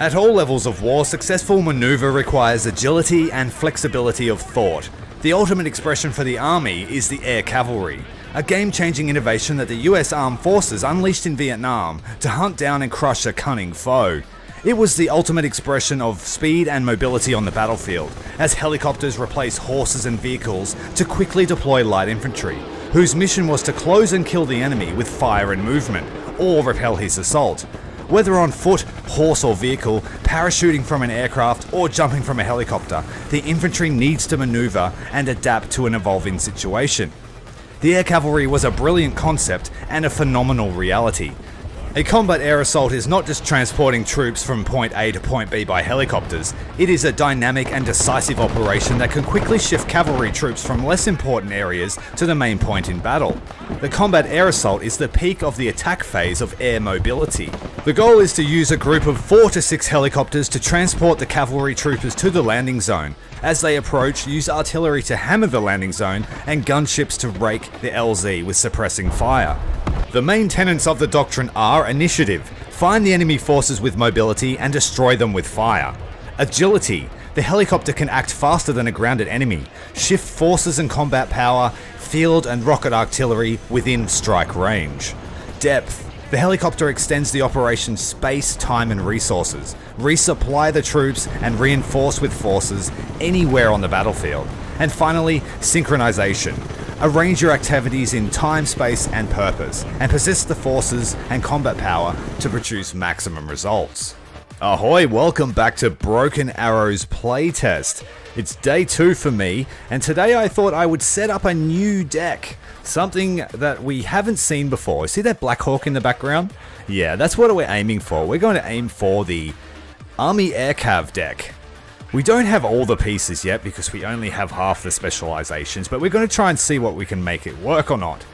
At all levels of war, successful maneuver requires agility and flexibility of thought. The ultimate expression for the army is the air cavalry, a game changing innovation that the US Armed Forces unleashed in Vietnam to hunt down and crush a cunning foe. It was the ultimate expression of speed and mobility on the battlefield, as helicopters replaced horses and vehicles to quickly deploy light infantry, whose mission was to close and kill the enemy with fire and movement, or repel his assault. Whether on foot, horse, or vehicle, parachuting from an aircraft, or jumping from a helicopter, the infantry needs to maneuver and adapt to an evolving situation. The air cavalry was a brilliant concept and a phenomenal reality. A combat air assault is not just transporting troops from point A to point B by helicopters, it is a dynamic and decisive operation that can quickly shift cavalry troops from less important areas to the main point in battle. The combat air assault is the peak of the attack phase of air mobility. The goal is to use a group of 4 to 6 helicopters to transport the cavalry troopers to the landing zone. As they approach, use artillery to hammer the landing zone and gunships to rake the LZ with suppressing fire. The main tenets of the doctrine are initiative, find the enemy forces with mobility and destroy them with fire. Agility, the helicopter can act faster than a grounded enemy, shift forces and combat power, field and rocket artillery within strike range. Depth, the helicopter extends the operation's space, time, and resources, resupply the troops, and reinforce with forces anywhere on the battlefield. And finally, synchronization. Arrange your activities in time, space, and purpose, and possess the forces and combat power to produce maximum results. Ahoy, welcome back to Broken Arrows playtest. It's day two for me, and today I thought I would set up a new deck. Something that we haven't seen before. See that Black Hawk in the background? Yeah, that's what we're aiming for. We're going to aim for the Army Aircav deck. We don't have all the pieces yet because we only have half the specializations, but we're going to try and see what we can make it work or not.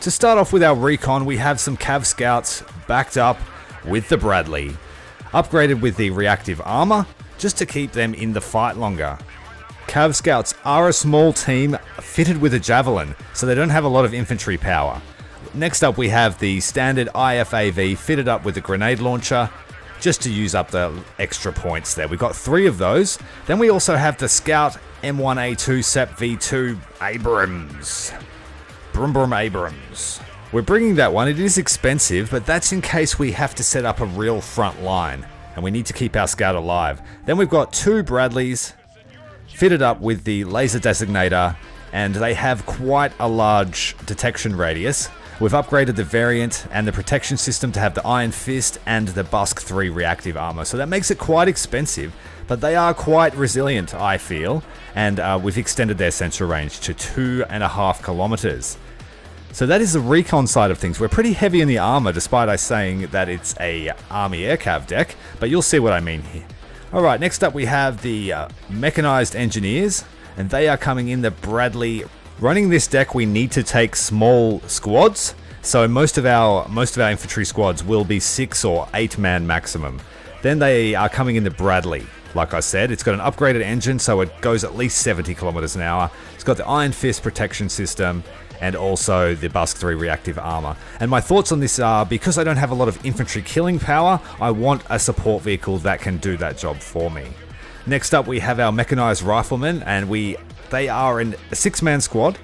To start off with our recon, we have some Cav Scouts backed up with the Bradley, upgraded with the reactive armor, just to keep them in the fight longer. Cav Scouts are a small team fitted with a javelin, so they don't have a lot of infantry power. Next up, we have the standard IFAV fitted up with a grenade launcher, just to use up the extra points there. We've got three of those. Then we also have the Scout M1A2 SEP V2 Abrams. Brum Brum Abrams. We're bringing that one. It is expensive, but that's in case we have to set up a real front line. And we need to keep our Scout alive. Then we've got two Bradleys fitted up with the laser designator, and they have quite a large detection radius. We've upgraded the variant and the protection system to have the Iron Fist and the Busk 3 reactive armor, so that makes it quite expensive, but they are quite resilient, I feel, and uh, we've extended their sensor range to two and a half kilometers. So that is the recon side of things. We're pretty heavy in the armor, despite us saying that it's a army aircav deck, but you'll see what I mean here. All right, next up we have the uh, mechanized engineers, and they are coming in the Bradley Running this deck, we need to take small squads. So most of our most of our infantry squads will be six or eight man maximum. Then they are coming into Bradley. Like I said, it's got an upgraded engine, so it goes at least 70 kilometers an hour. It's got the Iron Fist protection system and also the Busk 3 reactive armor. And my thoughts on this are because I don't have a lot of infantry killing power, I want a support vehicle that can do that job for me. Next up, we have our mechanized riflemen, and we they are in a six man squad.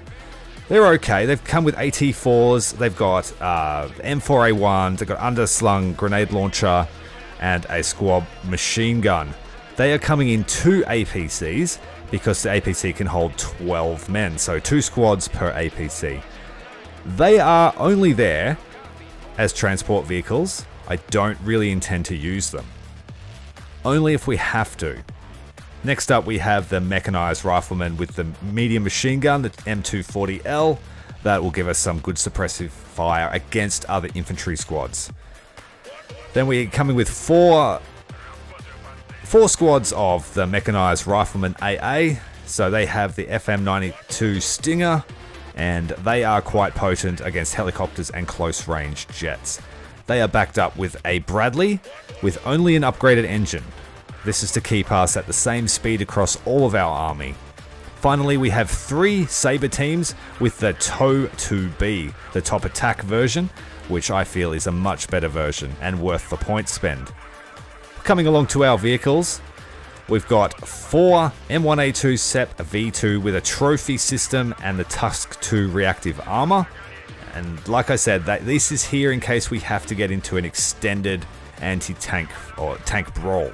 They're okay. They've come with AT4s, they've got uh, M4A1, they've got underslung grenade launcher, and a squad machine gun. They are coming in two APCs because the APC can hold 12 men, so two squads per APC. They are only there as transport vehicles. I don't really intend to use them. Only if we have to. Next up, we have the mechanized rifleman with the medium machine gun, the M240L. That will give us some good suppressive fire against other infantry squads. Then we're coming with four, four squads of the mechanized rifleman AA. So they have the FM92 Stinger, and they are quite potent against helicopters and close range jets. They are backed up with a Bradley with only an upgraded engine. This is to keep us at the same speed across all of our army. Finally, we have three Sabre teams with the TOW 2B, the top attack version, which I feel is a much better version and worth the point spend. Coming along to our vehicles, we've got four M1A2 SEP V2 with a trophy system and the Tusk 2 reactive armor. And like I said, that this is here in case we have to get into an extended anti-tank or tank brawl.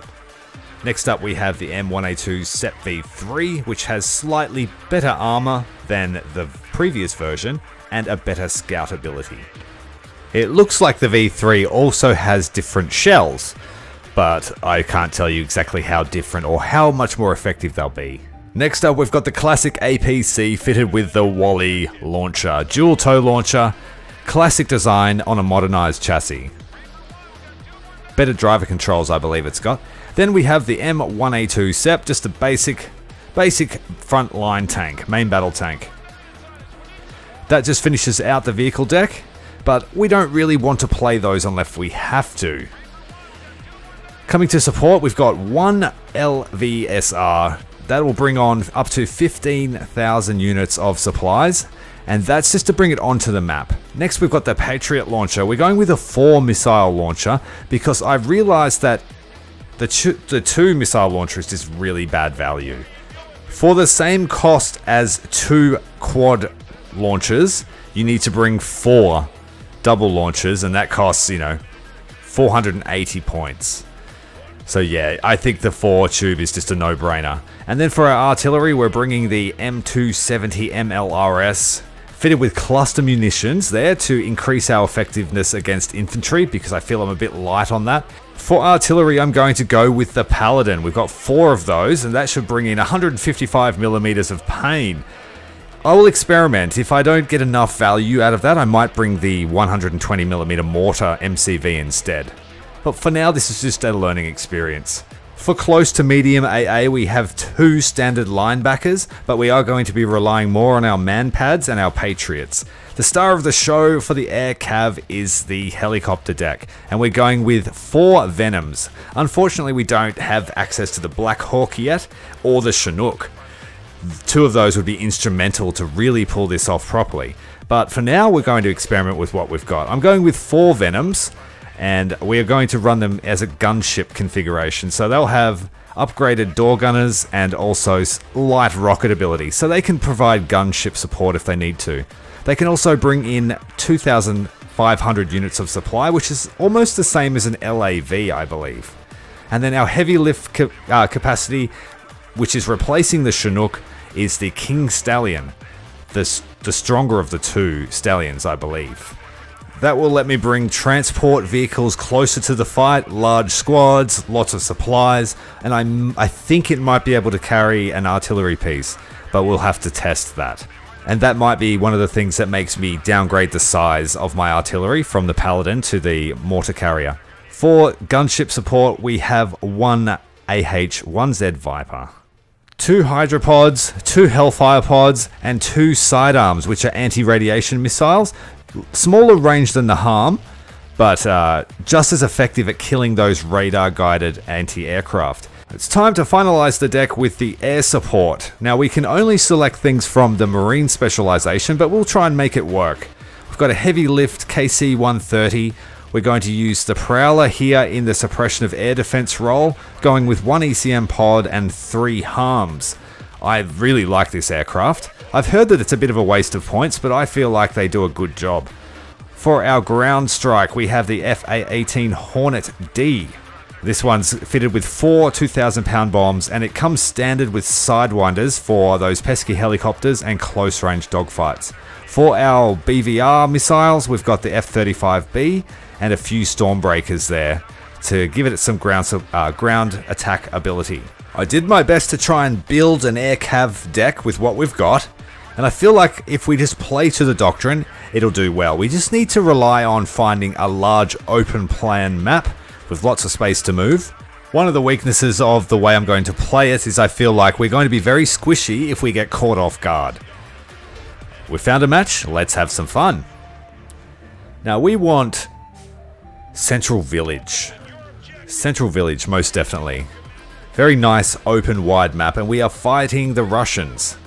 Next up we have the M1A2 SEP V3, which has slightly better armor than the previous version and a better scout ability. It looks like the V3 also has different shells, but I can't tell you exactly how different or how much more effective they'll be. Next up we've got the classic APC fitted with the Wally launcher, dual tow launcher, classic design on a modernized chassis. Better driver controls I believe it's got. Then we have the M1A2 SEP, just a basic, basic front line tank, main battle tank. That just finishes out the vehicle deck, but we don't really want to play those unless we have to. Coming to support, we've got one LVSR. That will bring on up to 15,000 units of supplies, and that's just to bring it onto the map. Next, we've got the Patriot launcher. We're going with a four missile launcher because I've realized that the, two, the two missile launchers is really bad value. For the same cost as two quad launchers, you need to bring four double launchers, and that costs, you know, 480 points. So yeah, I think the 4 tube is just a no-brainer. And then for our artillery, we're bringing the M270 MLRS fitted with cluster munitions there to increase our effectiveness against infantry because I feel I'm a bit light on that. For artillery, I'm going to go with the Paladin. We've got four of those, and that should bring in 155 millimeters of pain. I will experiment. If I don't get enough value out of that, I might bring the 120mm mortar MCV instead. But for now, this is just a learning experience. For close to medium AA, we have two standard linebackers, but we are going to be relying more on our manpads and our patriots. The star of the show for the air cav is the helicopter deck, and we're going with four Venoms. Unfortunately, we don't have access to the Black Hawk yet, or the Chinook. Two of those would be instrumental to really pull this off properly. But for now, we're going to experiment with what we've got. I'm going with four Venoms, and we are going to run them as a gunship configuration. So they'll have upgraded door gunners and also light rocket ability, so they can provide gunship support if they need to. They can also bring in 2,500 units of supply, which is almost the same as an LAV, I believe. And then our heavy lift ca uh, capacity, which is replacing the Chinook, is the King Stallion, the, the stronger of the two stallions, I believe. That will let me bring transport vehicles closer to the fight, large squads, lots of supplies, and I, I think it might be able to carry an artillery piece, but we'll have to test that. And that might be one of the things that makes me downgrade the size of my artillery from the Paladin to the mortar carrier. For gunship support, we have one AH-1Z Viper two Hydra pods, two Hellfire pods, and two sidearms, which are anti-radiation missiles. Smaller range than the Harm, but uh, just as effective at killing those radar-guided anti-aircraft. It's time to finalize the deck with the air support. Now we can only select things from the marine specialization, but we'll try and make it work. We've got a heavy lift KC-130, we're going to use the Prowler here in the suppression of air defense role, going with one ECM pod and three harms. I really like this aircraft. I've heard that it's a bit of a waste of points, but I feel like they do a good job. For our ground strike, we have the FA-18 Hornet D. This one's fitted with four 2,000 pound bombs and it comes standard with sidewinders for those pesky helicopters and close range dogfights. For our BVR missiles, we've got the F-35B and a few Stormbreakers there to give it some ground, uh, ground attack ability. I did my best to try and build an air cav deck with what we've got, and I feel like if we just play to the doctrine, it'll do well. We just need to rely on finding a large open plan map with lots of space to move. One of the weaknesses of the way I'm going to play it is I feel like we're going to be very squishy if we get caught off guard. We found a match, let's have some fun. Now we want Central Village. Central Village, most definitely. Very nice open wide map and we are fighting the Russians.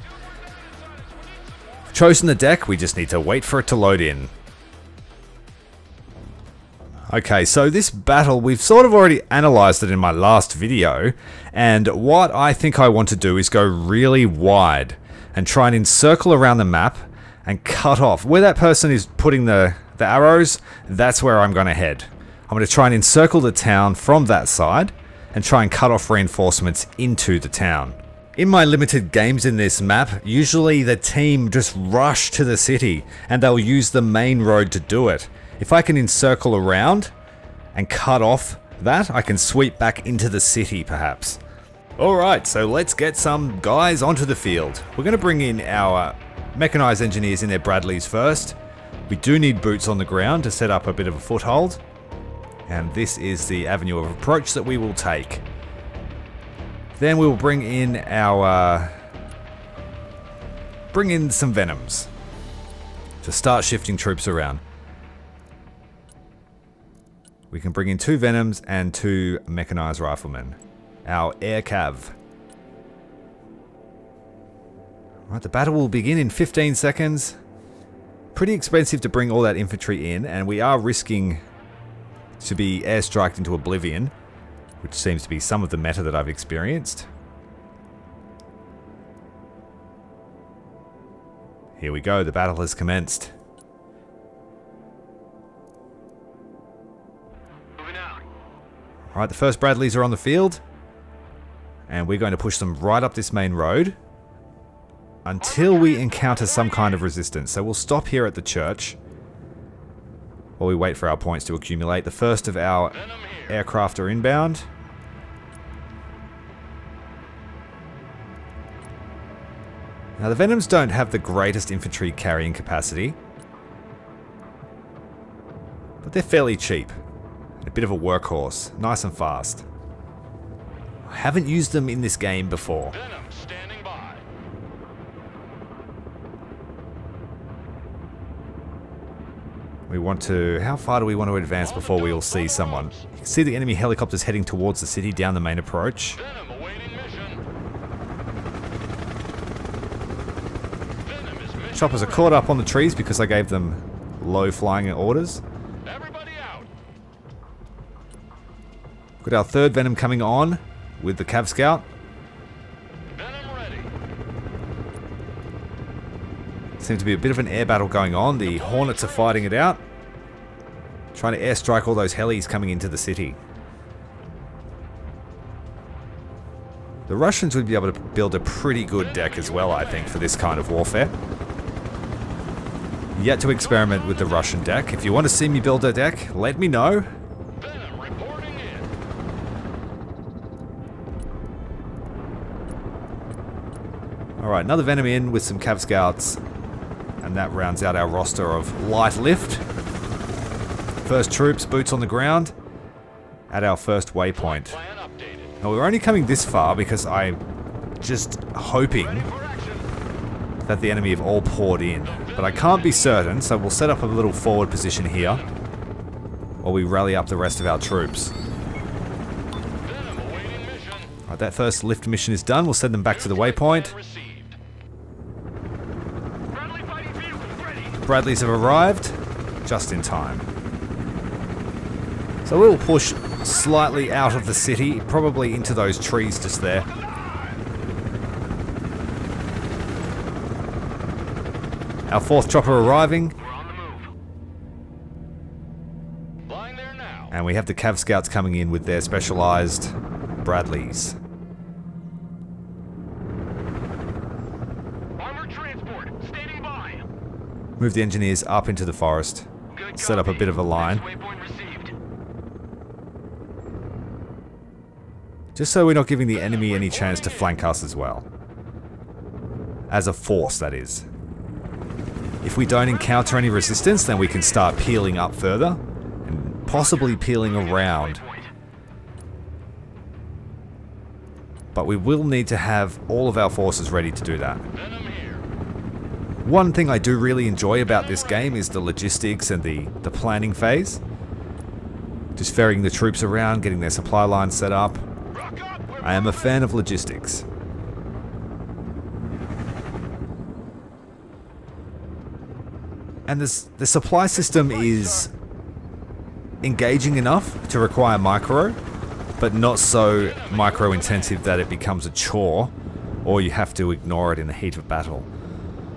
Chosen the deck, we just need to wait for it to load in. Okay, so this battle, we've sort of already analysed it in my last video, and what I think I want to do is go really wide and try and encircle around the map and cut off. Where that person is putting the, the arrows, that's where I'm going to head. I'm going to try and encircle the town from that side and try and cut off reinforcements into the town. In my limited games in this map, usually the team just rush to the city and they'll use the main road to do it. If I can encircle around and cut off that, I can sweep back into the city perhaps. Alright, so let's get some guys onto the field. We're going to bring in our mechanized engineers in their Bradleys first. We do need boots on the ground to set up a bit of a foothold. And this is the avenue of approach that we will take. Then we'll bring in our... Uh, bring in some Venoms. To start shifting troops around. We can bring in two Venoms and two Mechanized Riflemen. Our Air Cav. Right, the battle will begin in 15 seconds. Pretty expensive to bring all that infantry in, and we are risking to be airstriked into oblivion which seems to be some of the meta that I've experienced. Here we go, the battle has commenced. Alright, the first Bradleys are on the field. And we're going to push them right up this main road. Until we encounter some kind of resistance. So we'll stop here at the church. While we wait for our points to accumulate. The first of our aircraft are inbound. Now the Venoms don't have the greatest infantry carrying capacity. But they're fairly cheap. A bit of a workhorse. Nice and fast. I haven't used them in this game before. We want to... How far do we want to advance before we will see someone? You can see the enemy helicopters heading towards the city down the main approach. Choppers are caught up on the trees because I gave them low flying orders. Got our third Venom coming on with the Cav Scout. Seems to be a bit of an air battle going on. The Hornets are fighting it out. Trying to airstrike all those helis coming into the city. The Russians would be able to build a pretty good deck as well, I think, for this kind of warfare. Yet to experiment with the Russian deck. If you want to see me build a deck, let me know. Another Venom in with some Cav Scouts. And that rounds out our roster of light lift. First troops, boots on the ground. At our first waypoint. Now we're only coming this far because I'm just hoping that the enemy have all poured in. But I can't be certain, so we'll set up a little forward position here while we rally up the rest of our troops. Right, that first lift mission is done. We'll send them back to the waypoint. Bradleys have arrived just in time. So we'll push slightly out of the city, probably into those trees just there. Our fourth chopper arriving. And we have the Cav Scouts coming in with their specialized Bradleys. Move the engineers up into the forest. Set up a bit of a line. Just so we're not giving the enemy any chance to flank us as well. As a force, that is. If we don't encounter any resistance, then we can start peeling up further, and possibly peeling around. But we will need to have all of our forces ready to do that. One thing I do really enjoy about this game is the logistics and the, the planning phase. Just ferrying the troops around, getting their supply lines set up. I am a fan of logistics. And this, the supply system is engaging enough to require micro, but not so micro intensive that it becomes a chore or you have to ignore it in the heat of battle.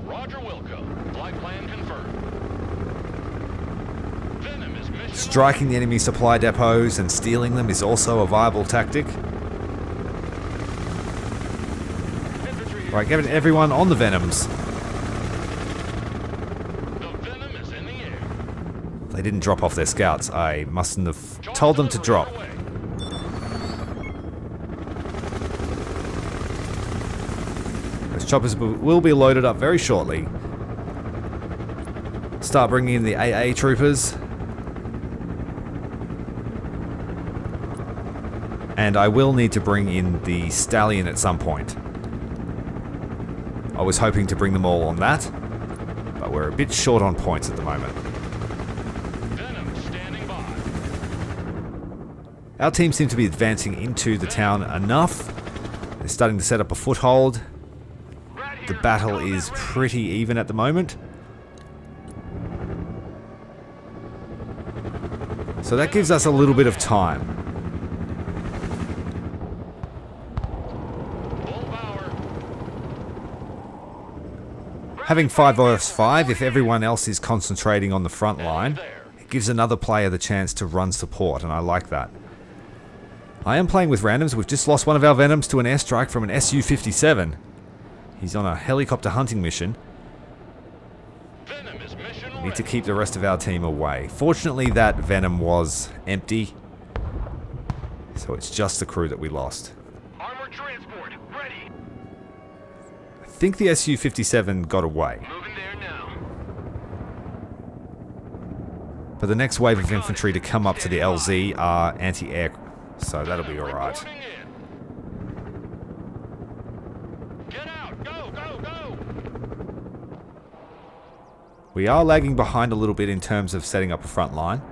Roger Wilco. Flight plan confirmed. Venom is mission Striking the enemy supply depots and stealing them is also a viable tactic. Right, give it to everyone on the Venoms. The Venom is in the air. They didn't drop off their scouts. I mustn't have told them to drop. Those choppers will be loaded up very shortly. Start bringing in the AA troopers. And I will need to bring in the stallion at some point. I was hoping to bring them all on that, but we're a bit short on points at the moment. Venom standing by. Our team seem to be advancing into the town enough. They're starting to set up a foothold. The battle is pretty even at the moment. So that gives us a little bit of time. Having 5 vs 5, if everyone else is concentrating on the front line, it gives another player the chance to run support, and I like that. I am playing with randoms. We've just lost one of our Venoms to an airstrike from an Su-57. He's on a helicopter hunting mission. Mission Need to keep the rest of our team away. Fortunately, that Venom was empty. So it's just the crew that we lost. Think the Su-57 got away. There now. But the next wave of infantry to come up to the LZ are anti-air. So that'll be alright. Reporting in. Get out. Go, go, go. We are lagging behind a little bit in terms of setting up a front line.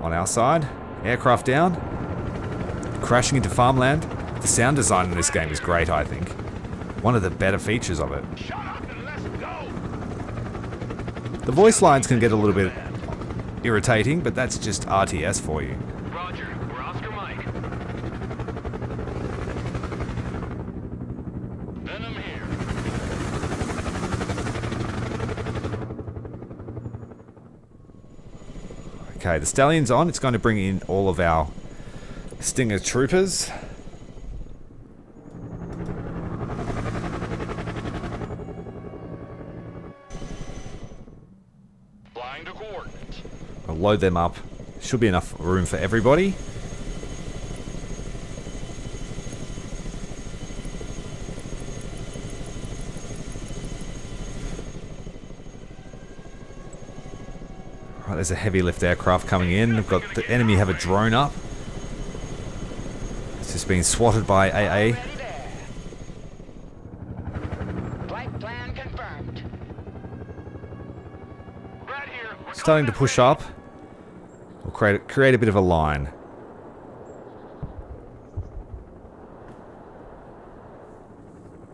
On our side, aircraft down. Crashing into farmland. The sound design in this game is great, I think. One of the better features of it. Shut up and let's go. The voice lines can get a little bit irritating, but that's just RTS for you. Roger. We're Oscar Mike. Venom here. Okay, the stallion's on. It's going to bring in all of our Stinger troopers. Flying to coordinates. I'll load them up. Should be enough room for everybody. Right, there's a heavy lift aircraft coming in. We've got the enemy have a drone up. It's just being swatted by AA. Ready there. Flight plan confirmed. Right here. We're Starting to push up. We'll create, create a bit of a line.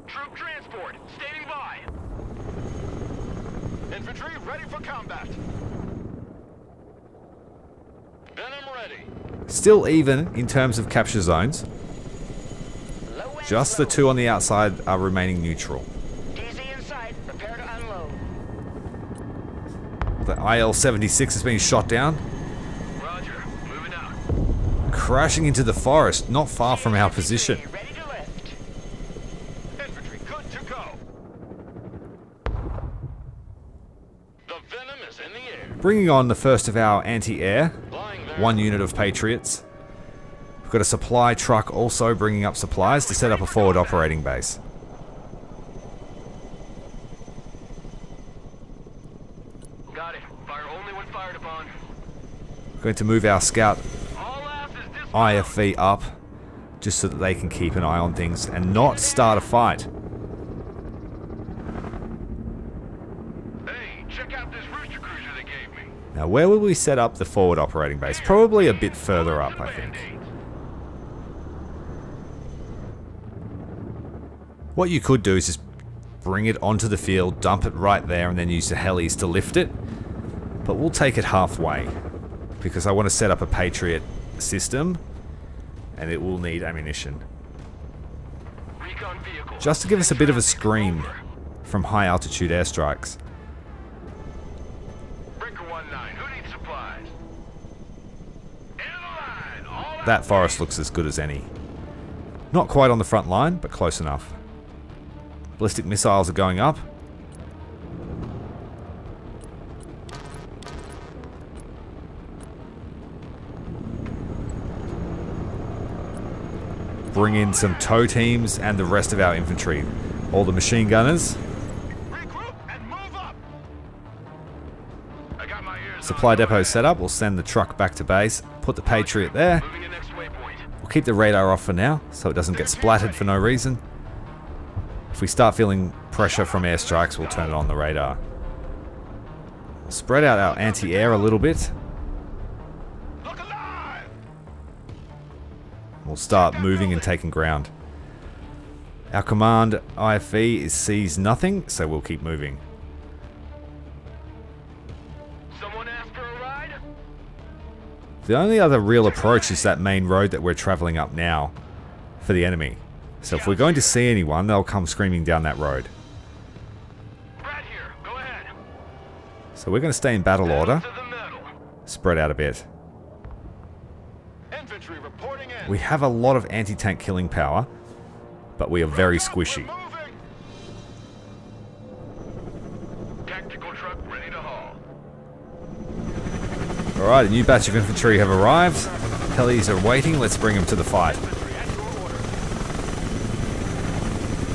Troop transport, standing by. Infantry ready for combat. Venom ready. Still even in terms of capture zones. Just the two on the outside are remaining neutral. DZ in sight. Prepare to unload. The IL-76 is being shot down, Roger. Moving out. crashing into the forest not far from our position. Ready to lift. Infantry good to go. The Venom is in the air. Bringing on the first of our anti-air, one unit of Patriots. We've got a supply truck also bringing up supplies to set up a forward operating base. Got it. Fire only when fired upon. Going to move our scout All asses dismount. IFV up just so that they can keep an eye on things and not start a fight. Hey, check out this rooster cruiser they gave me. Now where will we set up the forward operating base? Probably a bit further up, I think. What you could do is just bring it onto the field, dump it right there, and then use the helis to lift it. But we'll take it halfway. Because I want to set up a Patriot system and it will need ammunition. Just to give us a bit of a screen from high altitude airstrikes. Breaker 1-9, who needs supplies? In line, all That forest looks as good as any. Not quite on the front line, but close enough. Ballistic missiles are going up. Bring in some tow teams and the rest of our infantry. All the machine gunners. And move up. I got my ears Supply depot set up. We'll send the truck back to base. Put the Patriot there. Moving in next waypoint. We'll keep the radar off for now, so it doesn't get splattered for no reason. If we start feeling pressure from airstrikes, we'll turn it on the radar. Spread out our anti-air a little bit. We'll start moving and taking ground. Our command IFV is sees nothing, so we'll keep moving. Someone asked for a ride? The only other real approach is that main road that we're traveling up now for the enemy. So if we're going to see anyone, they'll come screaming down that road. Brad here, go ahead. So we're going to stay in battle order, To the middle. spread out a bit. Infantry reporting in. We have a lot of anti-tank killing power, but we are very squishy. Moving. Tactical truck ready to haul. Alright, a new batch of infantry have arrived. Helis are waiting, let's bring them to the fight. Infantry at your order.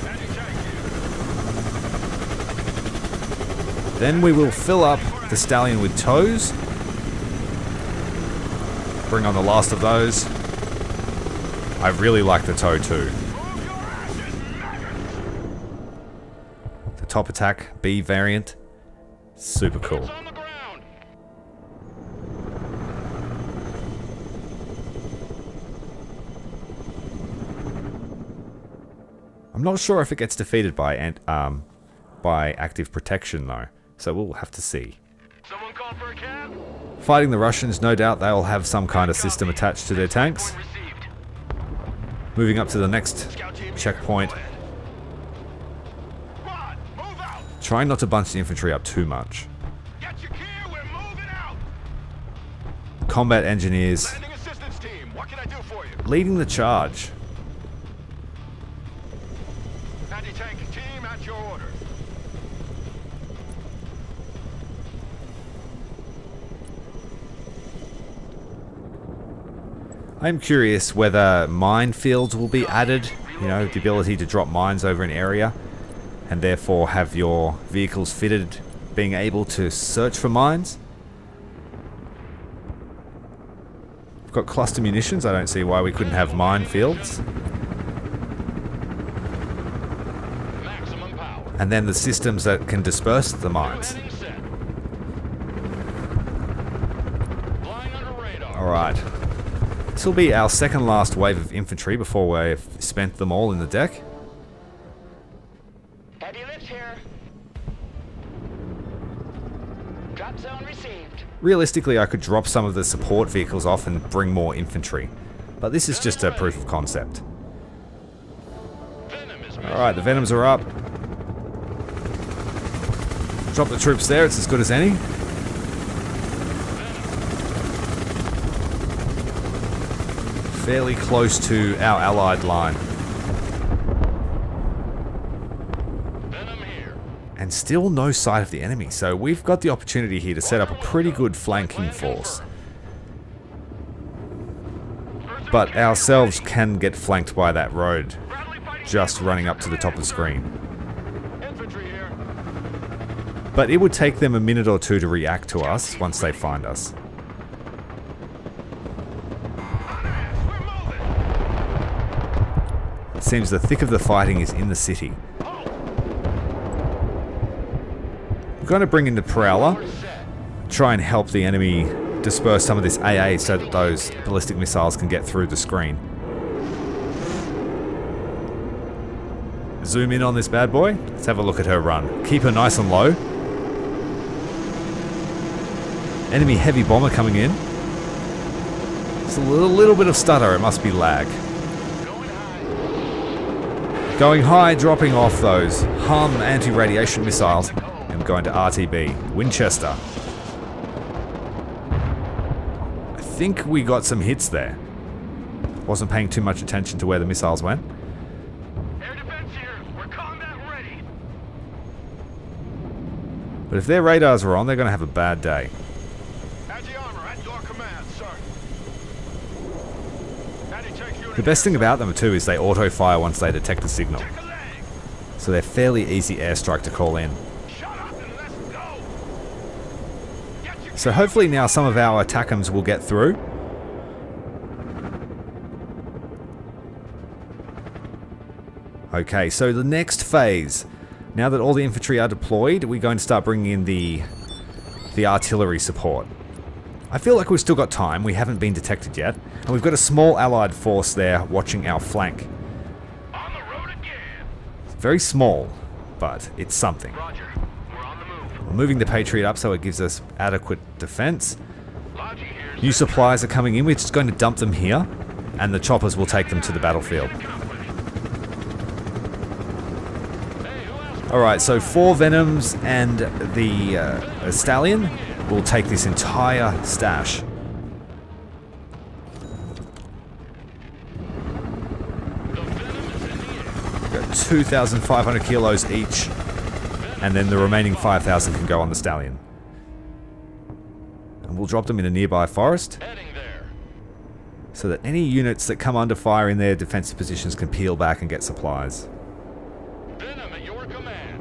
Anti-tank here. Then we will fill up the stallion with TOWs. Bring on the last of those. I really like the toe too. Move your asses, maggots! The top attack B variant. Super cool. It's on the ground. I'm not sure if it gets defeated by ant- um by active protection though. So we'll have to see. Someone call for a cab? Fighting the Russians, no doubt they'll have some kind of system attached to their tanks. Moving up to the next Scout team here. checkpoint. Go ahead. Squad, move out. Trying not to bunch the infantry up too much. Get your gear, we're moving out. Combat engineers Landing assistance team, what can I do for you? leading the charge. Anti-tank team at your order. I'm curious whether minefields will be added, you know, the ability to drop mines over an area, and therefore have your vehicles fitted being able to search for mines. We've got cluster munitions, I don't see why we couldn't have minefields. And then the systems that can disperse the mines. Heading set. Flying under radar. Alright. This will be our second last wave of infantry before we've spent them all in the deck. Heavy lift here. Drop zone received. Realistically, I could drop some of the support vehicles off and bring more infantry. But this is just a proof of concept. Alright, the Venoms are up. Drop the troops there, it's as good as any. Fairly close to our allied line. And still no sight of the enemy, so we've got the opportunity here to set up a pretty good flanking force. But ourselves can get flanked by that road, just running up to the top of the screen. But it would take them a minute or two to react to us once they find us. Seems the thick of the fighting is in the city. We're going to bring in the Prowler, try and help the enemy disperse some of this AA so that those ballistic missiles can get through the screen. Zoom in on this bad boy. Let's have a look at her run. Keep her nice and low. Enemy heavy bomber coming in. It's a little, little bit of stutter. It must be lag. Going high. Dropping off those HARM anti-radiation missiles, and going to RTB, Winchester. I think we got some hits there. Wasn't paying too much attention to where the missiles went. Air defense here. We're combat ready. But if their radars are on, they're going to have a bad day. Agi armor at your command, sir. Anti-tank unit. The best thing about them too is they auto-fire once they detect a signal. So they're fairly easy airstrike to call in. So hopefully now some of our ATACMS will get through. Okay, so the next phase. Now that all the infantry are deployed, we're going to start bringing in the the artillery support. I feel like we've still got time. We haven't been detected yet. And we've got a small allied force there watching our flank. on the road again. Very small, but it's something. Roger. We're on the move. We're moving the Patriot up so it gives us adequate defense. New supplies are coming in. We're just going to dump them here, and the choppers will take them to the battlefield. Alright, so four Venoms and the uh, Stallion will take this entire stash. Got 2,500 kilos each, and then the remaining 5,000 can go on the Stallion. And we'll drop them in a nearby forest so that any units that come under fire in their defensive positions can peel back and get supplies. Venom at your command.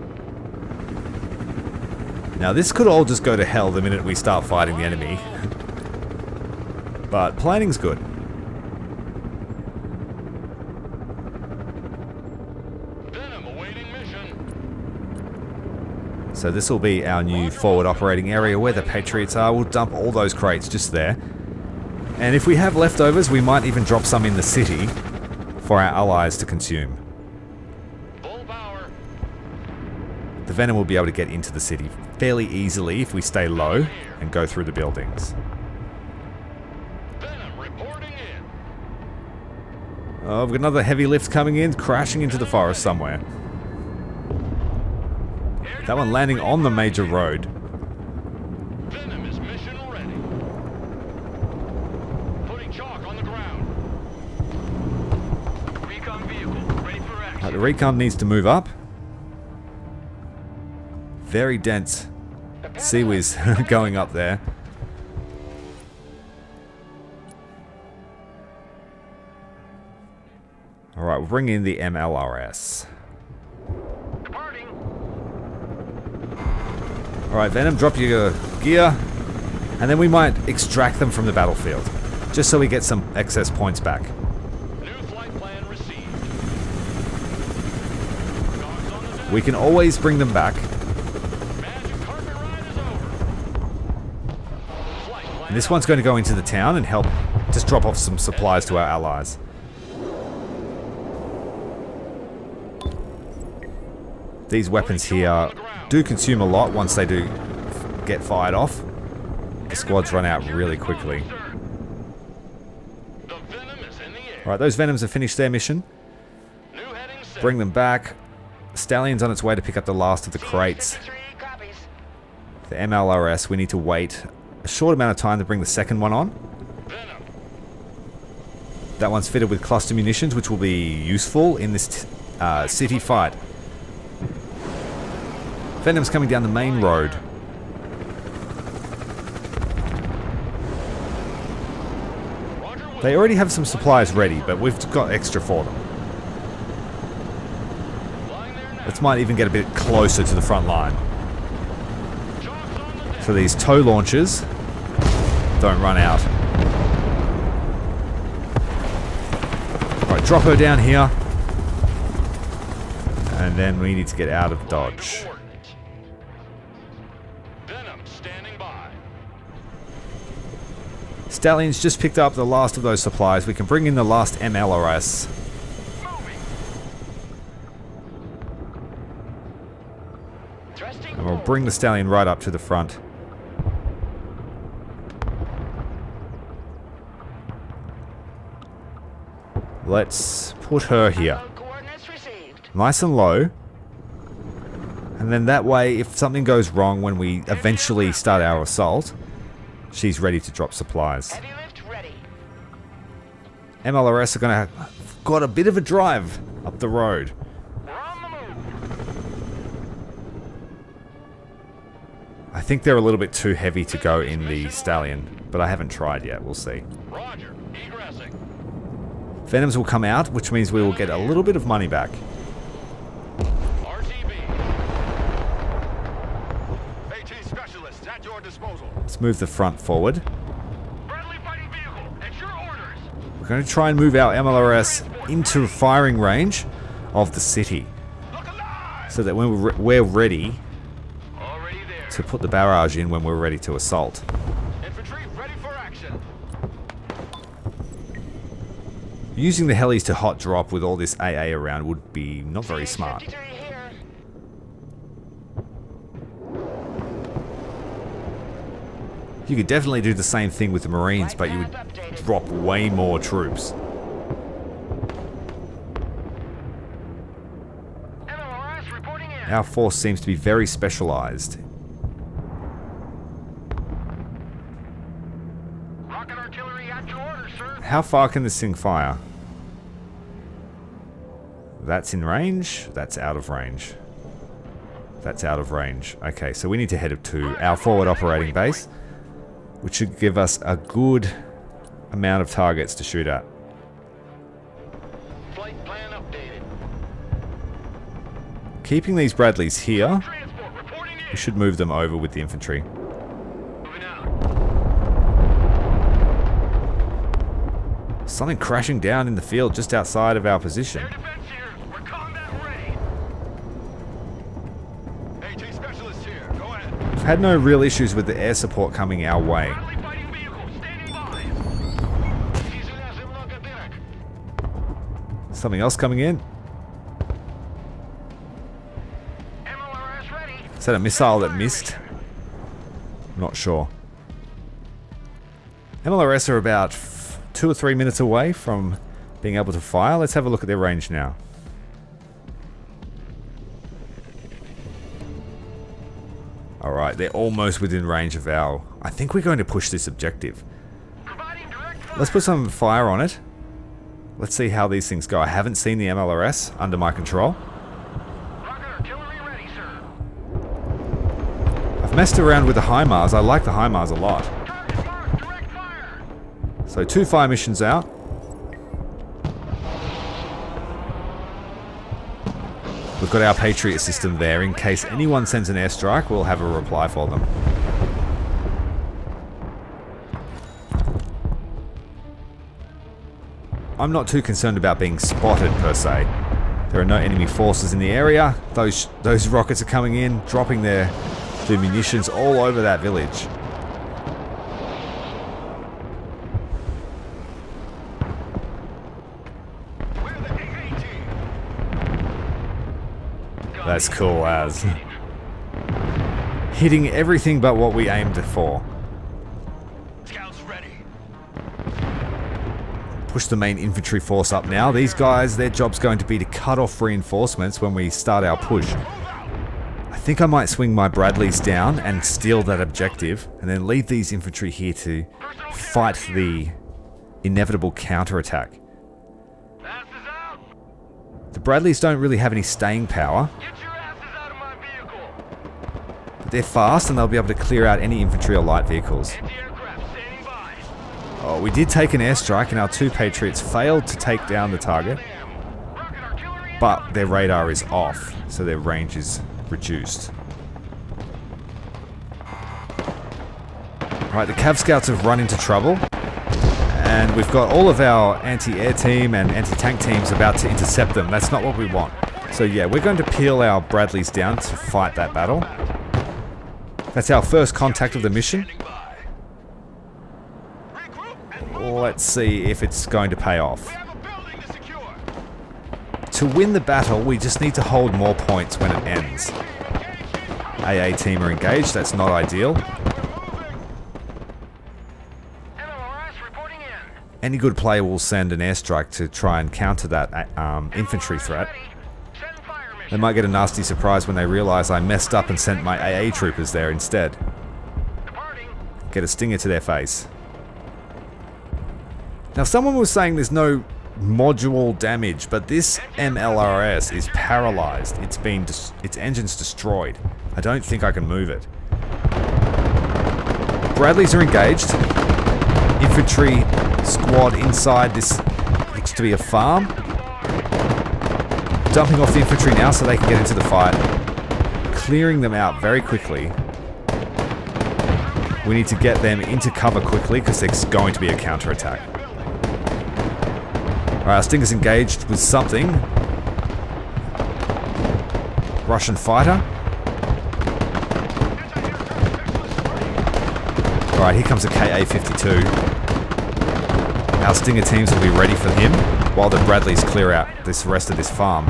Now this could all just go to hell the minute we start fighting the enemy. but planning's good. Venom awaiting mission. So this will be our new forward operating area where the Patriots are. We'll dump all those crates just there. And if we have leftovers, we might even drop some in the city for our allies to consume. Full power. The Venom will be able to get into the city fairly easily if we stay low and go through the buildings. Oh, we've got another heavy lift coming in, crashing into the forest somewhere. That one landing on the major road. Venom is mission ready. Putting chalk on the ground. Recon vehicle ready for action. Uh, the recon needs to move up. Very dense CIWS going up there. Alright, we'll bring in the MLRS. Alright, Venom, drop your gear. And then we might extract them from the battlefield. Just so we get some excess points back. New flight plan received. On the. We can always bring them back. Magic carpet ride is over. Flight plan. And this one's going to go into the town and help just drop off some supplies to our allies. These weapons here do consume a lot once they do get fired off. The squads run out really quickly. Alright, those Venoms have finished their mission. Bring them back. Stallion's on its way to pick up the last of the crates. 53. The MLRS, we need to wait a short amount of time to bring the second one on. That one's fitted with cluster munitions, which will be useful in this uh, city fight. Venom's coming down the main road. They already have some supplies ready, but we've got extra for them. This might even get a bit closer to the front line. Chalk's on the deck. So these tow launchers don't run out. Alright, drop her down here. And then we need to get out of Dodge. Stallion's just picked up the last of those supplies. We can bring in the last MLRS. And we'll bring the Stallion right up to the front. Let's put her here. Load coordinates received. Nice and low. And then that way, if something goes wrong when we eventually start our assault, she's ready to drop supplies. Heavy lift ready. MLRS are going to got a bit of a drive up the road. We're on the move. I think they're a little bit too heavy to go in the Stallion, but I haven't tried yet. We'll see. Roger. Venoms will come out, which means we will get a little bit of money back. RTB. AT specialists at your disposal. Let's move the front forward. Bradley fighting vehicle. At your orders. We're going to try and move our MLRS into firing range of the city, so that when we're, re- we're ready to put the barrage in when we're ready to assault. Using the helis to hot drop with all this AA around would be not very smart. You could definitely do the same thing with the Marines, but you would drop way more troops. MLRS reporting in. Our force seems to be very specialized. Rocket artillery at your orders, sir. How far can this thing fire? That's in range. That's out of range. That's out of range. Okay, so we need to head up to our forward operating base, which should give us a good amount of targets to shoot at. Flight plan updated. Keeping these Bradleys here, Transport reporting in. we should move them over with the infantry. Something crashing down in the field just outside of our position. AT specialists here. Go ahead. We've had no real issues with the air support coming our way. Bradley fighting vehicle standing by. Season as in look at Binek. Something else coming in? Is that a missile that missed? I'm not sure. MLRS are about two or three minutes away from being able to fire. Let's have a look at their range now. Alright, they're almost within range of our... I think we're going to push this objective. Let's put some fire on it. Let's see how these things go. I haven't seen the MLRS under my control. I've messed around with the HIMARS. I like the HIMARS a lot. So two fire missions out. We've got our Patriot system there. In case anyone sends an airstrike, we'll have a reply for them. I'm not too concerned about being spotted per se. There are no enemy forces in the area. Those those rockets are coming in, dropping their, their munitions all over that village. That's cool as. Hitting everything but what we aimed for. Scouts ready. Push the main infantry force up now. These guys, their job's going to be to cut off reinforcements when we start our push. I think I might swing my Bradleys down and steal that objective, and then leave these infantry here to fight the inevitable counterattack. The Bradleys don't really have any staying power, Get your asses out of my vehicle. but they're fast and they'll be able to clear out any infantry or light vehicles. Oh, we did take an airstrike and our two Patriots failed to take down the target. But their radar is off, so their range is reduced. Right, the Cav Scouts have run into trouble, and we've got all of our anti-air team and anti-tank teams about to intercept them. That's not what we want. So yeah, we're going to peel our Bradleys down to fight that battle. That's our first contact of the mission. Let's see if it's going to pay off. To win the battle, we just need to hold more points when it ends. AA team are engaged, that's not ideal. Any good player will send an airstrike to try and counter that uh, um, infantry threat. They might get a nasty surprise when they realize I messed up and sent my AA troopers there instead. Get a stinger to their face. Now, someone was saying there's no module damage, but this MLRS is paralyzed. It's been its engine's destroyed. I don't think I can move it. Bradleys are engaged. Infantry squad inside this looks to be a farm. Dumping off the infantry now so they can get into the fight. Clearing them out very quickly. We need to get them into cover quickly because there's going to be a counterattack. Alright, our Stinger's engaged with something. Russian fighter. Alright, here comes a KA-52. Our Stinger teams will be ready for him while the Bradleys clear out this rest of this farm.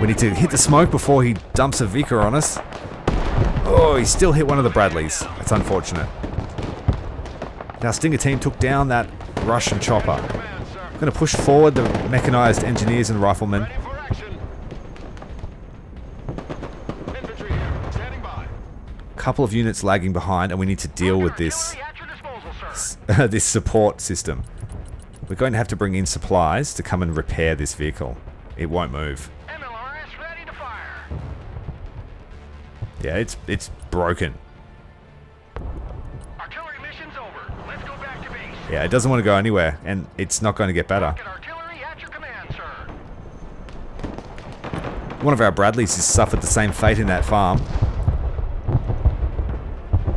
We need to hit the smoke before he dumps a Vikhr on us. Oh, he still hit one of the Bradleys. That's unfortunate. Our Stinger team took down that Russian chopper. I'm going to push forward the mechanized engineers and riflemen. Ready action. Infantry here. Standing by. couple of units lagging behind, and we need to deal with this Artillery at your disposal, sir. this support system. We're going to have to bring in supplies to come and repair this vehicle. It won't move. MLRS ready to fire. Yeah, it's it's broken. Artillery mission's over. Let's go back to base. Yeah, it doesn't want to go anywhere, and it's not going to get better. Get artillery at your command, sir. One of our Bradleys has suffered the same fate in that farm.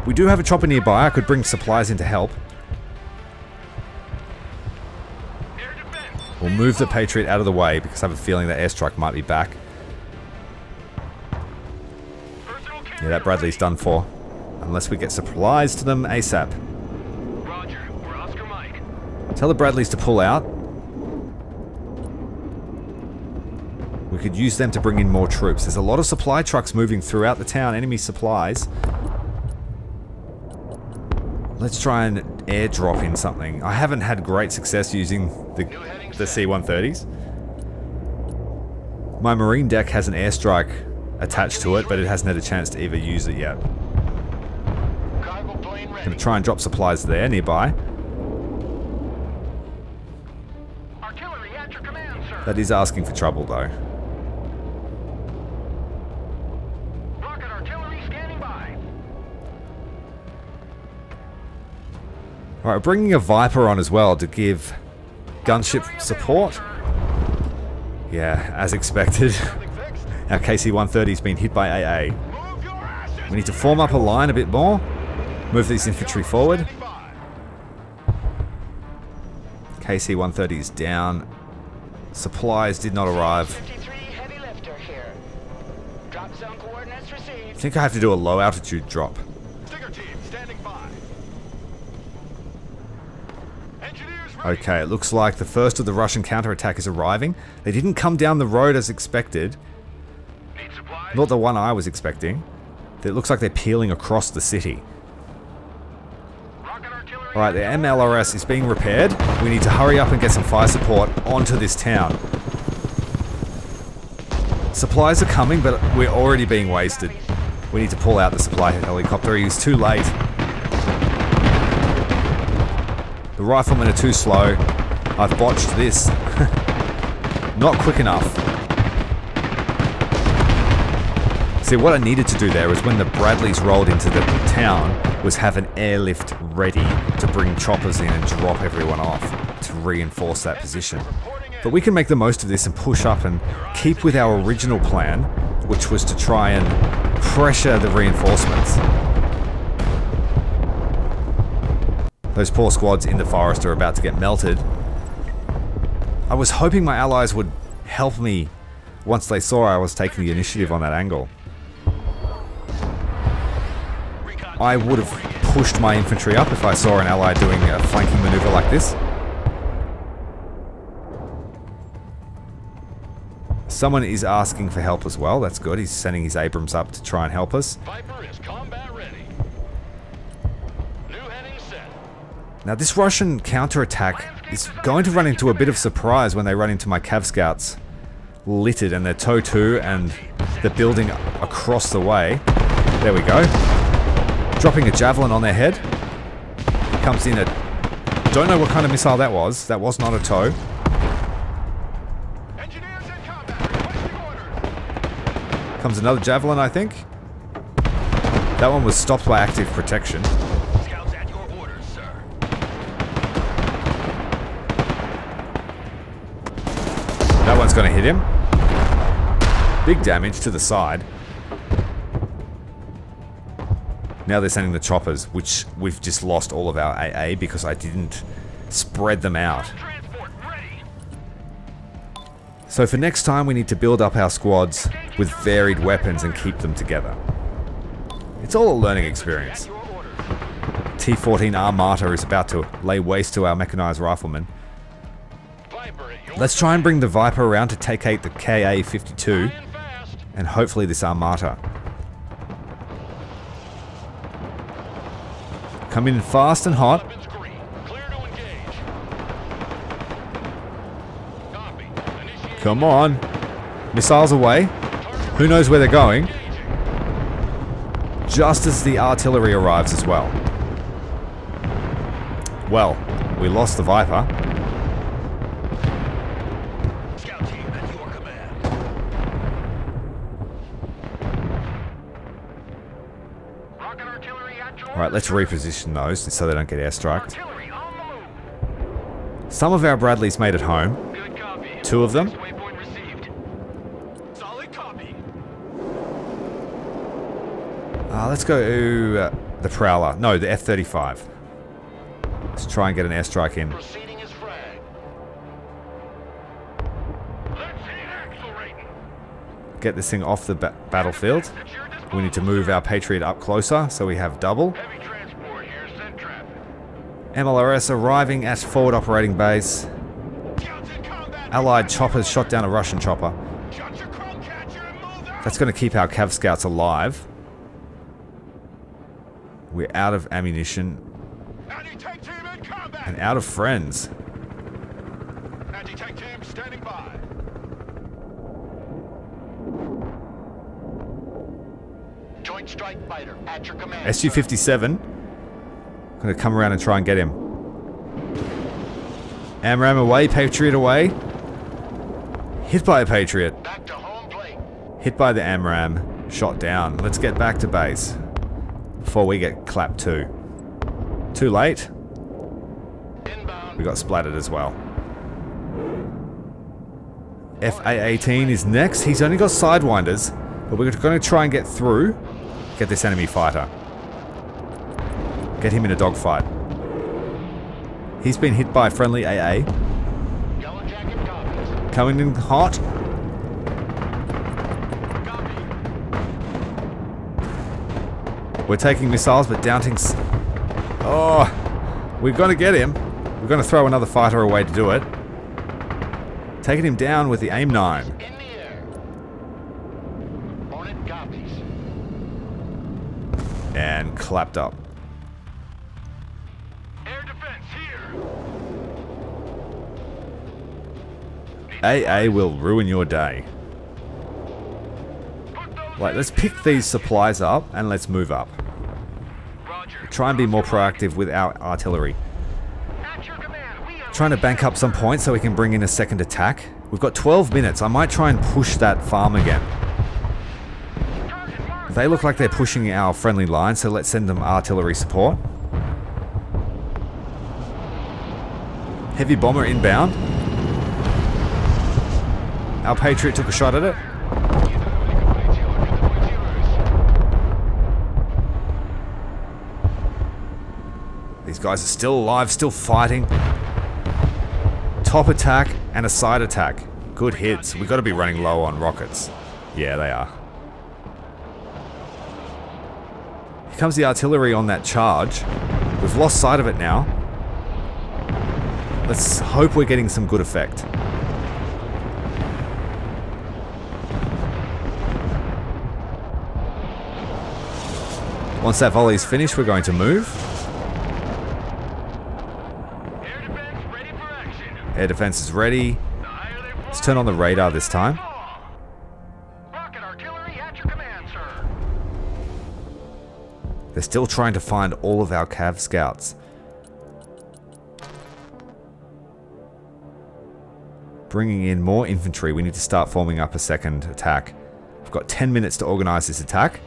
We do have a chopper nearby. I could bring supplies in to help. We'll move the Patriot out of the way because I have a feeling that airstrike might be back. Yeah, that Bradley's done for. Unless we get supplies to them ASAP. Roger. We're Oscar Mike. Tell the Bradleys to pull out. We could use them to bring in more troops. There's a lot of supply trucks moving throughout the town, enemy supplies. Let's try and airdrop in something. I haven't had great success using the, the C-130s. My marine deck has an airstrike attached to it, but it hasn't had a chance to even use it yet. Ready. Gonna try and drop supplies there nearby. Artillery at your command, sir. That is asking for trouble though. Alright, bringing a Viper on as well to give gunship support. Yeah, as expected. Our KC-130's been hit by AA. Move your asses. We need to form up a line a bit more. Move these infantry forward. Standing by. KC-130's down. Supplies did not arrive. 53 heavy lifter here. Drop zone coordinates I think I have to do a low altitude drop. Stinger team standing by. Engineers ready. Okay, it looks like the first of the Russian counterattack is arriving. They didn't come down the road as expected. Not the one I was expecting. It looks like they're peeling across the city. Alright, the MLRS is being repaired. We need to hurry up and get some fire support onto this town. Supplies are coming, but we're already being wasted. We need to pull out the supply helicopter. He was too late. The riflemen are too slow. I've botched this. Not quick enough. See, what I needed to do there was when the Bradleys rolled into the town, was have an airlift ready to bring choppers in and drop everyone off to reinforce that position. But we can make the most of this and push up and keep with our original plan, which was to try and pressure the reinforcements. Those poor squads in the forest are about to get melted. I was hoping my allies would help me once they saw I was taking the initiative on that angle. I would have pushed my infantry up if I saw an ally doing a flanking maneuver like this. Someone is asking for help as well. That's good. He's sending his Abrams up to try and help us. Now this Russian counterattack is going to run into a bit of surprise when they run into my Cav Scouts littered and they're TOW 2 and they're building across the way. There we go. Dropping a javelin on their head. Comes in a... Don't know what kind of missile that was. That was not a TOW. Engineers in combat, requesting orders. Comes another javelin, I think. That one was stopped by active protection. Hit him. Big damage to the side. Now they're sending the choppers, which we've just lost all of our AA because I didn't spread them out. So for next time we need to build up our squads with varied weapons and keep them together. It's all a learning experience. T-14 Armata is about to lay waste to our mechanized riflemen. Let's try and bring the Viper around to take out the KA-52 and hopefully this Armata. Coming in fast and hot. Come on. Missiles away. Who knows where they're going? Just as the artillery arrives as well. Well, we lost the Viper. Scout team at your command. Rocket artillery at your Let's reposition those so they don't get airstriked. Some of our Bradleys made it home. Two of them. Uh, let's go to uh, the Prowler. No, the F-35. Let's try and get an airstrike in. Get this thing off the ba battlefield. We need to move our Patriot up closer so we have double. Heavy transport here. Send traffic. MLRS arriving at forward operating base. Scouts in combat. Allied choppers shot down a Russian chopper. Shut your crow catcher and move out. That's going to keep our Cav Scouts alive. We're out of ammunition Anti-tank team in combat. and out of friends. Anti-tank team standing by. Joint strike fighter at your command. SU-57. Going to come around and try and get him. AMRAAM away, Patriot away. Hit by a Patriot. Back to home plate. Hit by the AMRAAM. Shot down. Let's get back to base. Before we get clapped too. Too late. Inbound. We got splattered as well. FA-18 is next. He's only got sidewinders, but we're going to try and get through. Get this enemy fighter. Get him in a dogfight. He's been hit by friendly AA. Yellow jacket copies. Coming in hot. Copy. We're taking missiles, but Downting's... Oh, we're going to get him. We're going to throw another fighter away to do it. Taking him down with the AIM-9. In the air. Hornet copies. And clapped up. AA will ruin your day. Right, let's pick these supplies up and let's move up. Try and be more proactive with our artillery. Trying to bank up some points so we can bring in a second attack. We've got 12 minutes. I might try and push that farm again. They look like they're pushing our friendly line, so let's send them artillery support. Heavy bomber inbound. Our Patriot took a shot at it. These guys are still alive, still fighting. Top attack and a side attack. Good hits. We've got to be running low on rockets. Yeah, they are. Here comes the artillery on that charge. We've lost sight of it now. Let's hope we're getting some good effect. Once that volley's finished, we're going to move. Air defense is ready. The higher they fly, Let's turn on the radar this time. fall. Rocket artillery at your command, sir. They're still trying to find all of our Cav scouts. Bringing in more infantry, we need to start forming up a second attack. We've got 10 minutes to organize this attack.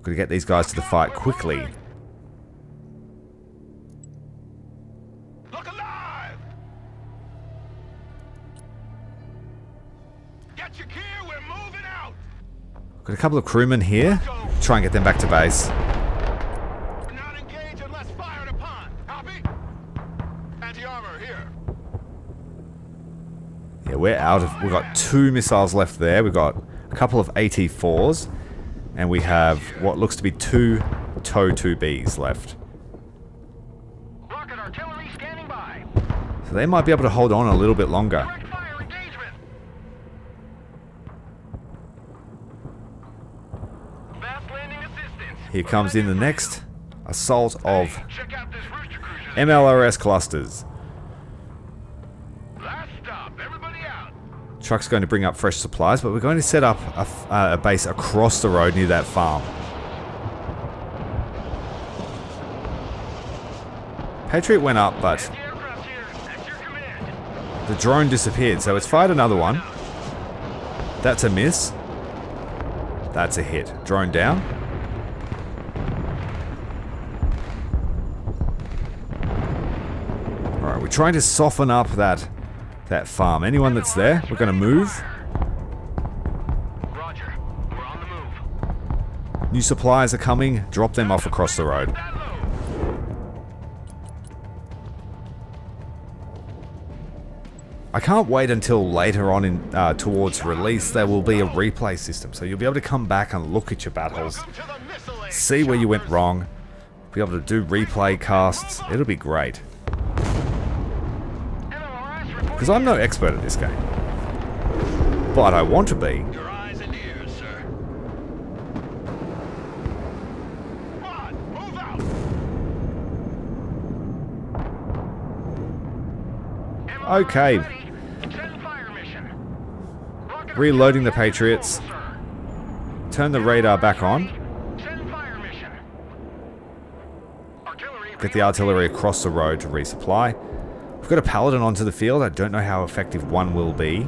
We've got to get these guys to the fight quickly. Look alive. Get your gear, we're moving out. Got a couple of crewmen here. Try and get them back to base. We're not engaged unless fired upon. Copy? Anti-armor here. Yeah, we're out of... We've got two missiles left there. We've got a couple of AT-4s. And we have what looks to be two TOW-2Bs left. Rocket artillery scanning by. So they might be able to hold on a little bit longer. Direct fire engagement. Fast landing assistance. Here comes in the next assault of Check out this rooster cruiser. MLRS clusters. Truck's going to bring up fresh supplies, but we're going to set up a, uh, a base across the road near that farm. Patriot went up, but Anti-aircraft here. At your command. the drone disappeared, so it's fired another one. That's a miss. That's a hit. Drone down. Alright, we're trying to soften up that that farm. Anyone that's there, we're going to move. Roger. We're on the move. New supplies are coming. Drop them off across the road. I can't wait until later on in uh, towards release there will be a replay system, so you'll be able to come back and look at your battles, Welcome to the missile age. see where you went wrong, be able to do replay casts. It'll be great. Because I'm no expert at this game, but I want to be. Your eyes and ears, sir. On. Okay. ready. Send fire mission. Rocket Reloading the Patriots. at control, sir. Turn the radar back on. Send fire mission. Artillery Get the artillery across the road to resupply. Got a paladin onto the field. I don't know how effective one will be.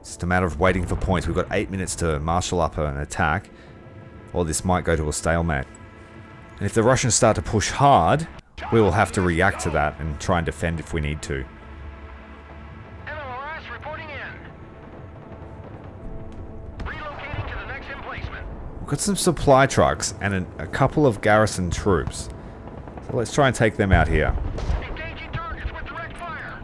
It's just a matter of waiting for points. We've got eight minutes to marshal up an attack, or this might go to a stalemate. And if the Russians start to push hard, we will have to react to that and try and defend if we need to. Got some supply trucks and an, a couple of garrison troops. So let's try and take them out here. Engaging targets with direct fire.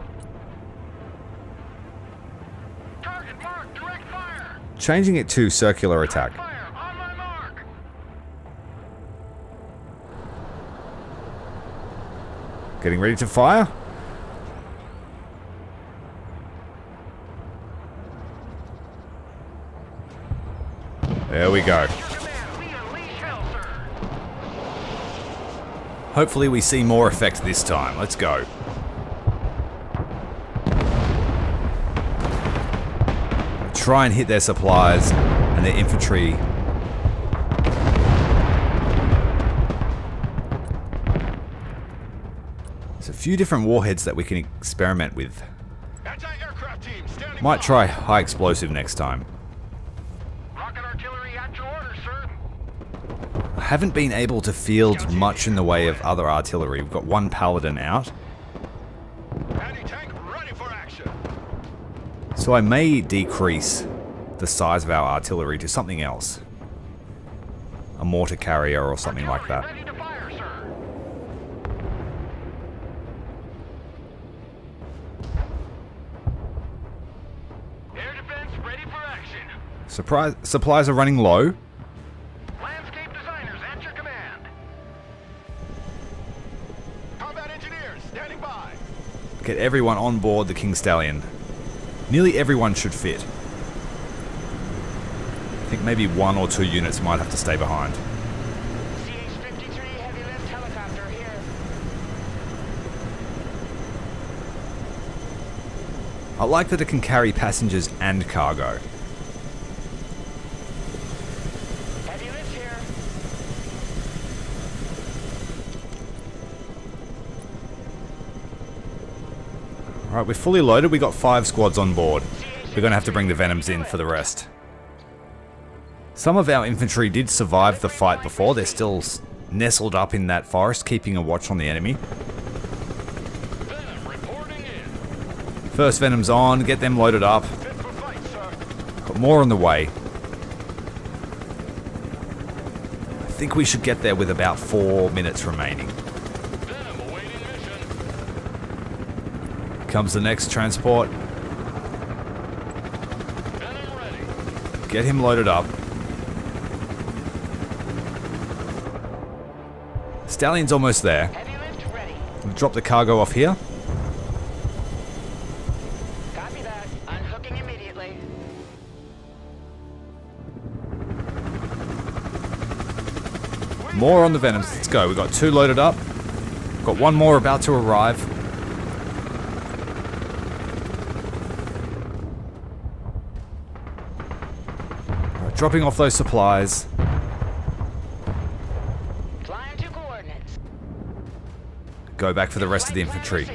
Target marked, direct fire. Changing it to circular attack. Fire, on my mark. Getting ready to fire. There we go. Hopefully we see more effect this time. Let's go. Try and hit their supplies and their infantry. There's a few different warheads that we can experiment with. Anti-aircraft team standing Might try high explosive next time. Rocket artillery at your orders, sir. I haven't been able to field much in the way of other artillery. We've got one paladin out. Anti-tank ready for action. So I may decrease the size of our artillery to something else. A mortar carrier or something like that. Ready to fire, sir. Air defense ready for action. Surprise, supplies are running low. Get everyone on board the King Stallion. Nearly everyone should fit. I think maybe one or two units might have to stay behind. CH-53 heavy lift helicopter here. I like that it can carry passengers and cargo. Alright, we're fully loaded. We got five squads on board. We're going to have to bring the Venoms in for the rest. Some of our infantry did survive the fight before. They're still nestled up in that forest, keeping a watch on the enemy. Venom reporting in. First Venom's on. Get them loaded up. Fit for fight, sir. Got more on the way. I think we should get there with about four minutes remaining. Venom awaiting mission. Comes the next transport. Get him loaded up. Stallion's almost there. Heavy lift ready. We'll drop the cargo off here. Copy that. Unhooking immediately. More on the Venoms. Let's go. We've got two loaded up. Got one more about to arrive. Alright, dropping off those supplies. Flying to coordinates. Go back for the rest of the infantry.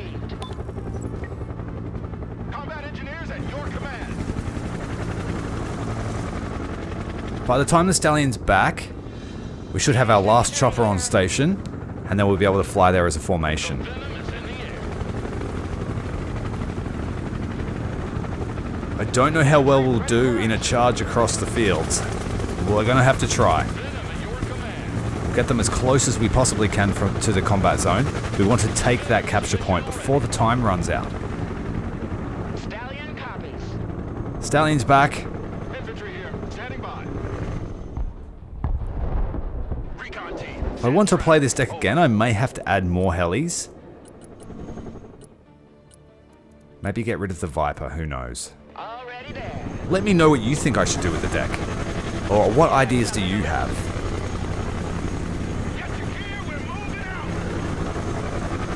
Combat engineers at your command. By the time the Stallion's back, we should have our last chopper on station, and then we'll be able to fly there as a formation. Venom is in the air. I don't know how well we'll do in a charge across the fields. We're gonna have to try. Venom at. Get them as close as we possibly can from, to the combat zone. We want to take that capture point before the time runs out. Stallion copies. Stallion's back. Infantry here. Standing by. Recon team. If I want to play this deck again, I may have to add more helis. Maybe get rid of the Viper, who knows. Let me know what you think I should do with the deck. Or what ideas do you have?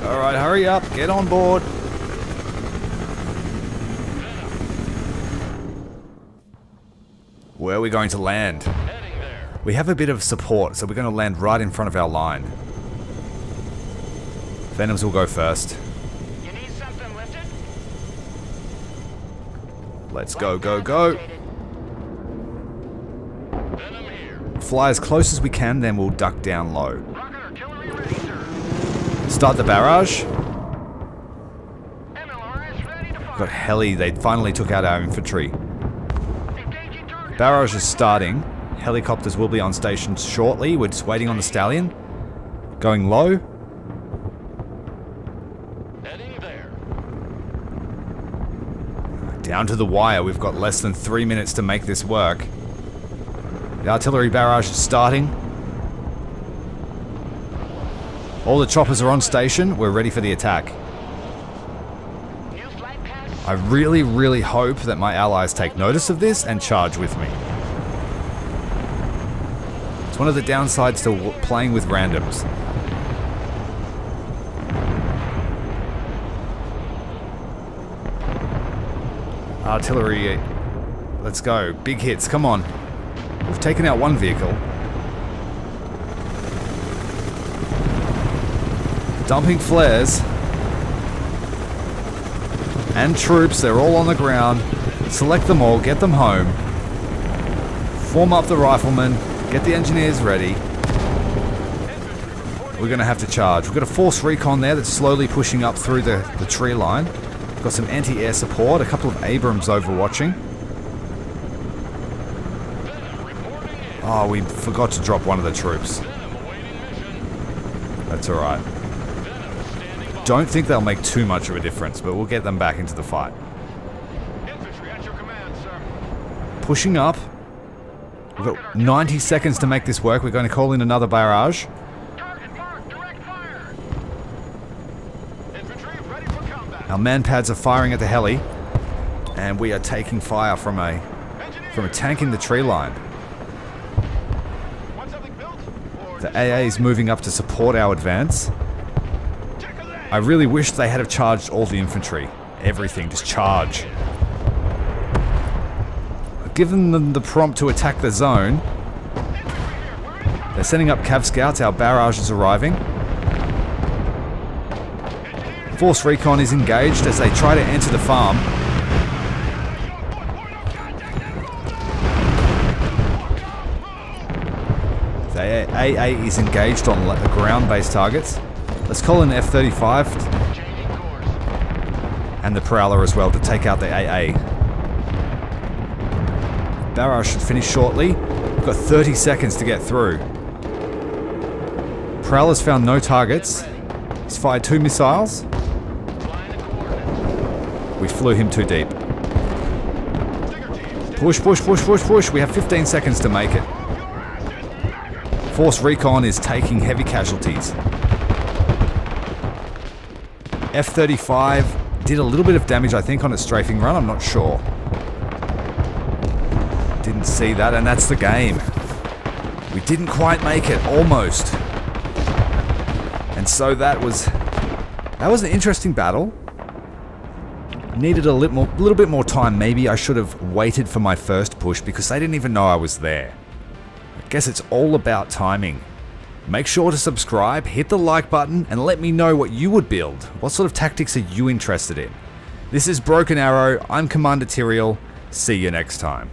Alright, hurry up, get on board. Where are we going to land? We have a bit of support, so we're going to land right in front of our line. Venoms will go first. You need something lifted? Let's go, go, go. Fly as close as we can, then we'll duck down low. Start the barrage. Got heli, they finally took out our infantry. Barrage is starting. Helicopters will be on station shortly. We're just waiting on the stallion. Going low. Heading there. Down to the wire. We've got less than three minutes to make this work. The artillery barrage is starting. All the choppers are on station. We're ready for the attack. I really, really hope that my allies take notice of this and charge with me. It's one of the downsides to playing with randoms. Artillery, let's go. Big hits, come on. We've taken out one vehicle. Dumping flares and troops. They're all on the ground. Select them all, get them home. Form up the riflemen, get the engineers ready. We're going to have to charge. We've got a force recon there that's slowly pushing up through the, the tree line. Got some anti air support, a couple of Abrams overwatching. Oh, we forgot to drop one of the troops. That's alright. Don't think they'll make too much of a difference, but we'll get them back into the fight. Pushing up. We've got 90 seconds to make this work. We're going to call in another barrage. Target marked. Direct fire. Infantry ready for combat. Our man pads are firing at the heli, and we are taking fire from a from a tank in the tree line. The AA is moving up to support our advance. I really wish they had have charged all the infantry. Everything, just charge. I've given them the prompt to attack the zone. They're sending up Cav scouts, our barrage is arriving. Force Recon is engaged as they try to enter the farm. The AA is engaged on ground-based targets. Let's call in F-35 and the Prowler as well to take out the AA. Barrage should finish shortly. We've got 30 seconds to get through. Prowler's found no targets. He's fired two missiles. We flew him too deep. Push, push, push, push, push. We have 15 seconds to make it. Force Recon is taking heavy casualties. F-35 did a little bit of damage, I think, on its strafing run. I'm not sure. Didn't see that, and that's the game. We didn't quite make it, almost. And so that was that was an interesting battle. Needed a little more, little bit more time. Maybe I should have waited for my first push because they didn't even know I was there. I guess it's all about timing. Make sure to subscribe, hit the like button, and let me know what you would build. What sort of tactics are you interested in? This is Broken Arrow. I'm Commander Tyrael. See you next time.